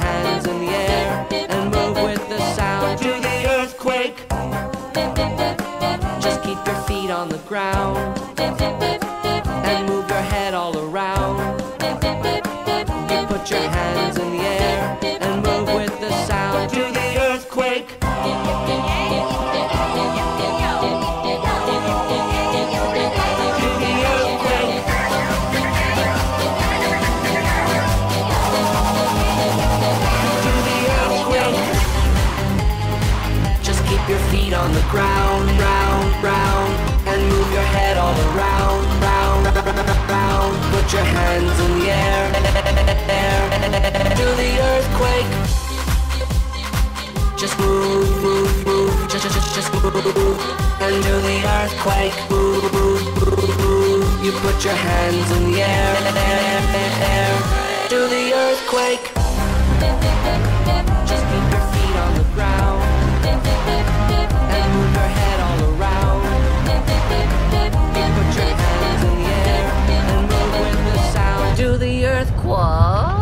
hands in the air and move with the sound. to the earthquake. Just keep your feet on the ground and move your head all around. You put your hands in the air and move with the sound. Do the earthquake. Do hands in the air. Do the earthquake. Just move, move, move, just, just, just move, and do the earthquake. Move, move, move, move. You put your hands in the air, air, air. Do the earthquake. earth.